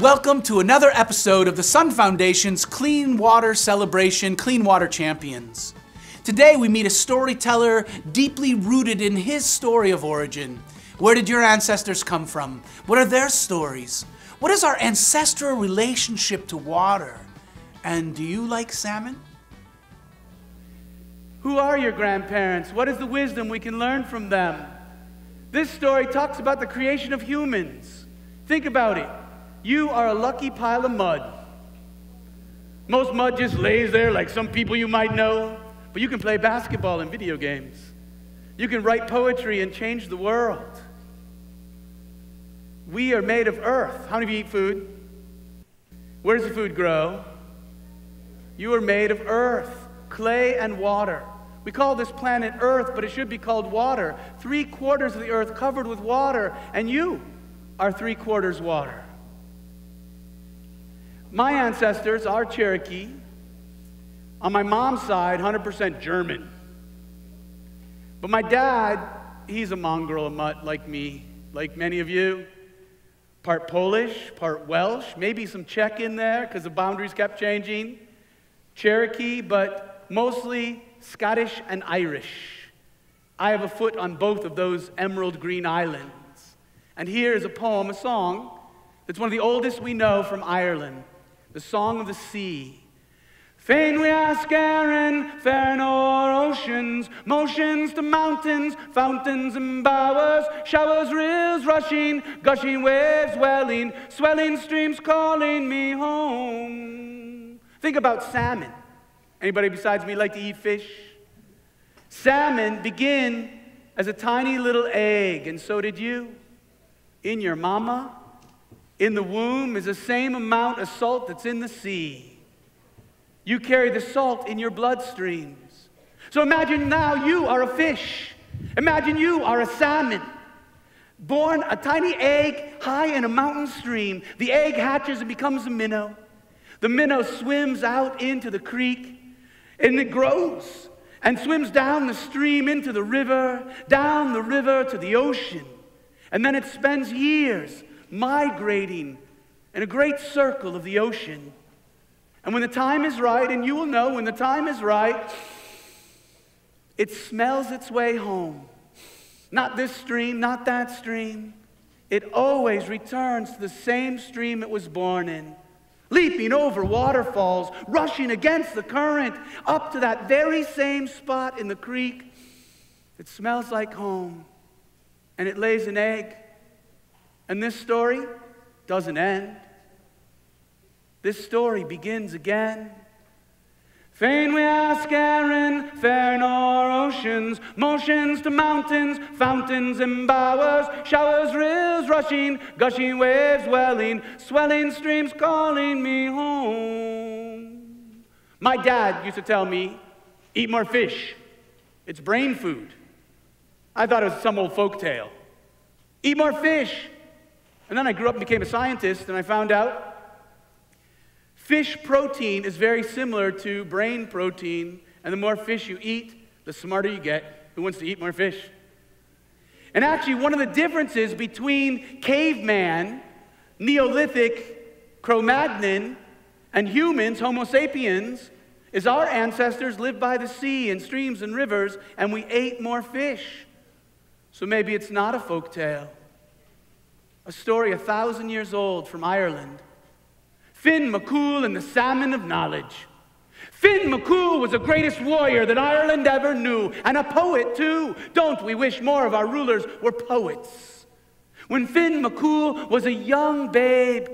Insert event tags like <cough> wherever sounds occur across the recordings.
Welcome to another episode of the Sun Foundation's Clean Water Celebration Clean Water Champions. Today we meet a storyteller deeply rooted in his story of origin. Where did your ancestors come from? What are their stories? What is our ancestral relationship to water? And do you like salmon? Who are your grandparents? What is the wisdom we can learn from them? This story talks about the creation of humans. Think about it. You are a lucky pile of mud. Most mud just lays there like some people you might know, but you can play basketball and video games. You can write poetry and change the world. We are made of earth. How many of you eat food? Where does the food grow? You are made of earth, clay, and water. We call this planet Earth, but it should be called water. Three quarters of the earth covered with water, and you are three quarters water. My ancestors are Cherokee. On my mom's side, 100% German. But my dad, he's a mongrel, a mutt like me, like many of you. Part Polish, part Welsh, maybe some Czech in there because the boundaries kept changing. Cherokee, but mostly Scottish and Irish. I have a foot on both of those emerald green islands. And here is a poem, a song, that's one of the oldest we know from Ireland the Song of the Sea. Fain we ask Erin, fair o'er oceans, motions to mountains, fountains and bowers, showers, rills rushing, gushing waves welling, swelling streams calling me home. Think about salmon. Anybody besides me like to eat fish? Salmon begin as a tiny little egg, and so did you. In your mama, in the womb, is the same amount of salt that's in the sea. You carry the salt in your bloodstreams. So imagine now you are a fish. Imagine you are a salmon. Born a tiny egg high in a mountain stream. The egg hatches and becomes a minnow. The minnow swims out into the creek and it grows and swims down the stream into the river, down the river to the ocean. And then it spends years migrating in a great circle of the ocean. And when the time is right, and you will know when the time is right, it smells its way home. Not this stream, not that stream. It always returns to the same stream it was born in leaping over waterfalls, rushing against the current, up to that very same spot in the creek. It smells like home, and it lays an egg. And this story doesn't end. This story begins again Fain we ask Erin, fair nor oceans, motions to mountains, fountains and bowers, showers, rills rushing, gushing waves welling, swelling streams calling me home. My dad used to tell me, eat more fish. It's brain food. I thought it was some old folk tale. Eat more fish. And then I grew up and became a scientist, and I found out Fish protein is very similar to brain protein, and the more fish you eat, the smarter you get. Who wants to eat more fish? And actually, one of the differences between caveman, Neolithic, Cro Magnon, and humans, Homo sapiens, is our ancestors lived by the sea and streams and rivers, and we ate more fish. So maybe it's not a folk tale. A story a thousand years old from Ireland Finn McCool and the salmon of knowledge. Finn McCool was the greatest warrior that Ireland ever knew, and a poet too. Don't we wish more of our rulers were poets? When Finn McCool was a young babe,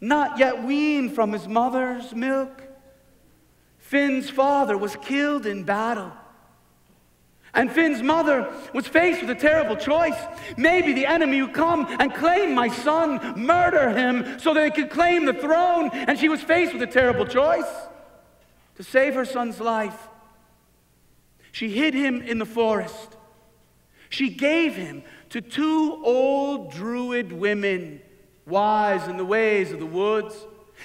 not yet weaned from his mother's milk, Finn's father was killed in battle. And Finn's mother was faced with a terrible choice. Maybe the enemy would come and claim my son, murder him so they could claim the throne. And she was faced with a terrible choice to save her son's life. She hid him in the forest. She gave him to two old druid women, wise in the ways of the woods.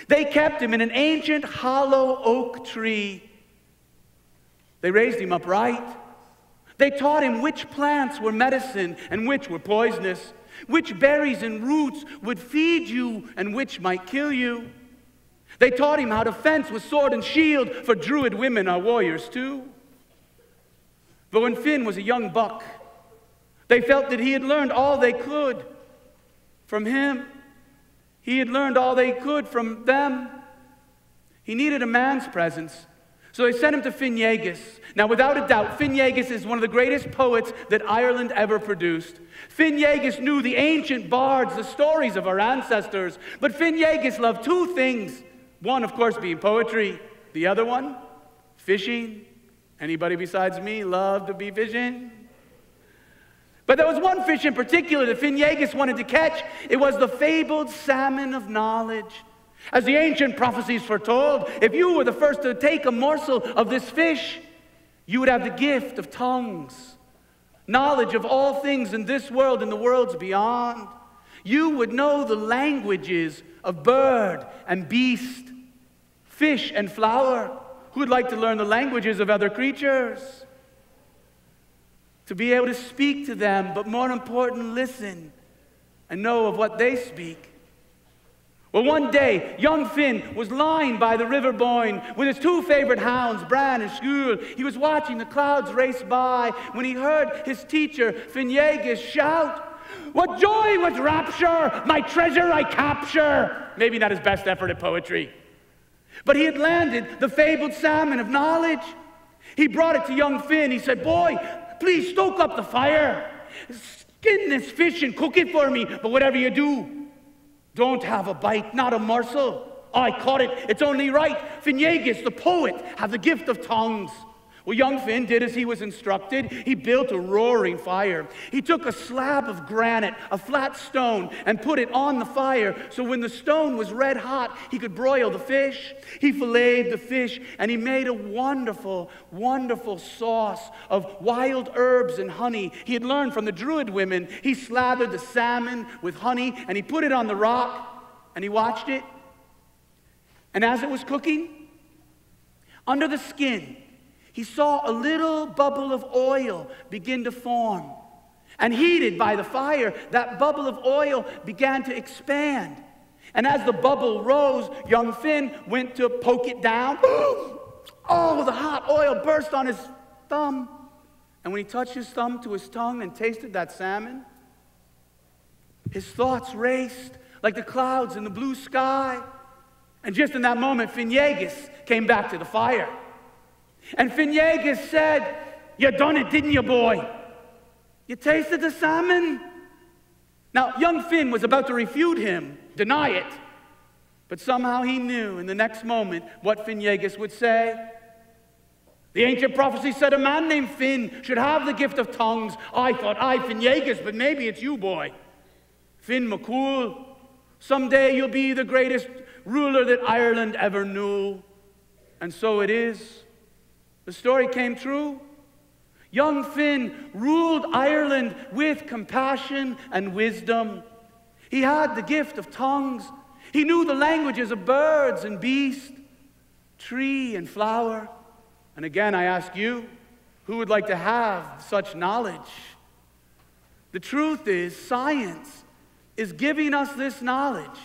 They kept him in an ancient hollow oak tree. They raised him upright. They taught him which plants were medicine and which were poisonous. which berries and roots would feed you and which might kill you. They taught him how to fence with sword and shield, for druid women are warriors too. But when Finn was a young buck, they felt that he had learned all they could from him. He had learned all they could from them. He needed a man's presence. So they sent him to Finnegas. Now, without a doubt, Finnegas is one of the greatest poets that Ireland ever produced. Finnegas knew the ancient bards, the stories of our ancestors. But Finnegas loved two things one, of course, being poetry, the other one, fishing. Anybody besides me love to be fishing? But there was one fish in particular that Finnegas wanted to catch. It was the fabled salmon of knowledge. As the ancient prophecies foretold, if you were the first to take a morsel of this fish, you would have the gift of tongues, knowledge of all things in this world and the worlds beyond. You would know the languages of bird and beast, fish and flower. Who would like to learn the languages of other creatures? To be able to speak to them, but more important, listen and know of what they speak. Well, one day, young Finn was lying by the river Boyne with his two favorite hounds, Bran and Sgurr. He was watching the clouds race by when he heard his teacher, Finnegas, shout, What joy, what rapture! My treasure I capture! Maybe not his best effort at poetry. But he had landed the fabled salmon of knowledge. He brought it to young Finn. He said, Boy, please stoke up the fire. Skin this fish and cook it for me. But whatever you do, don't have a bite, not a morsel. I caught it. It's only right. Finnegas, the poet, had the gift of tongues. Well, young Finn did as he was instructed. He built a roaring fire. He took a slab of granite, a flat stone, and put it on the fire so when the stone was red hot, he could broil the fish. He filleted the fish and he made a wonderful, wonderful sauce of wild herbs and honey. He had learned from the Druid women. He slathered the salmon with honey and he put it on the rock and he watched it. And as it was cooking, under the skin, he saw a little bubble of oil begin to form. And heated by the fire, that bubble of oil began to expand. And as the bubble rose, young Finn went to poke it down. <gasps> oh, the hot oil burst on his thumb. And when he touched his thumb to his tongue and tasted that salmon, his thoughts raced like the clouds in the blue sky. And just in that moment, Finnegas came back to the fire. And Finnegas said, You done it, didn't you, boy? You tasted the salmon? Now, young Finn was about to refute him, deny it. But somehow he knew in the next moment what Finnegas would say. The ancient prophecy said a man named Finn should have the gift of tongues. I thought, I, Finnegas, but maybe it's you, boy. Finn McCool, someday you'll be the greatest ruler that Ireland ever knew. And so it is. The story came true. Young Finn ruled Ireland with compassion and wisdom. He had the gift of tongues. He knew the languages of birds and beast, tree and flower. And again, I ask you, who would like to have such knowledge? The truth is, science is giving us this knowledge.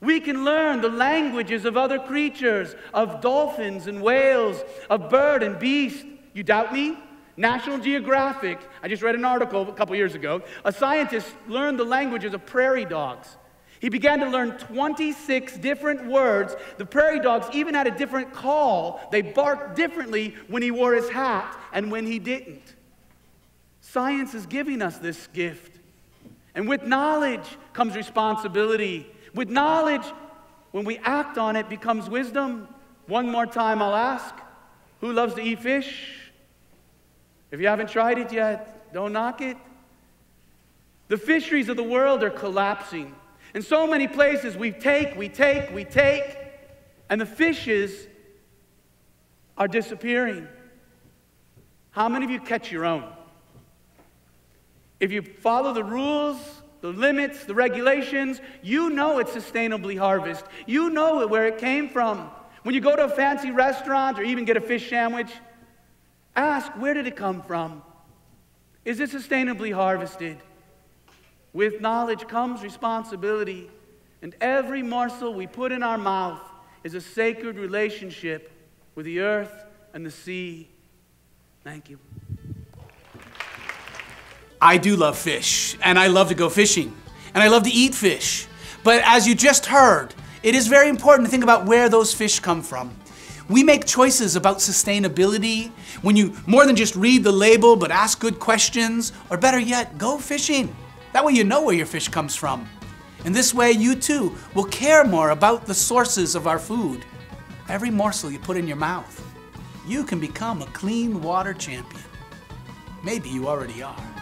We can learn the languages of other creatures, of dolphins and whales, of bird and beast. You doubt me? National Geographic, I just read an article a couple years ago. A scientist learned the languages of prairie dogs. He began to learn 26 different words. The prairie dogs even had a different call. They barked differently when he wore his hat and when he didn't. Science is giving us this gift. And with knowledge comes responsibility. With knowledge, when we act on it, becomes wisdom. One more time, I'll ask who loves to eat fish? If you haven't tried it yet, don't knock it. The fisheries of the world are collapsing. In so many places, we take, we take, we take, and the fishes are disappearing. How many of you catch your own? If you follow the rules, the limits, the regulations, you know it's sustainably harvested. You know where it came from. When you go to a fancy restaurant or even get a fish sandwich, ask where did it come from? Is it sustainably harvested? With knowledge comes responsibility, and every morsel we put in our mouth is a sacred relationship with the earth and the sea. Thank you. I do love fish, and I love to go fishing, and I love to eat fish. But as you just heard, it is very important to think about where those fish come from. We make choices about sustainability when you more than just read the label, but ask good questions, or better yet, go fishing. That way you know where your fish comes from. And this way, you too will care more about the sources of our food. Every morsel you put in your mouth, you can become a clean water champion. Maybe you already are.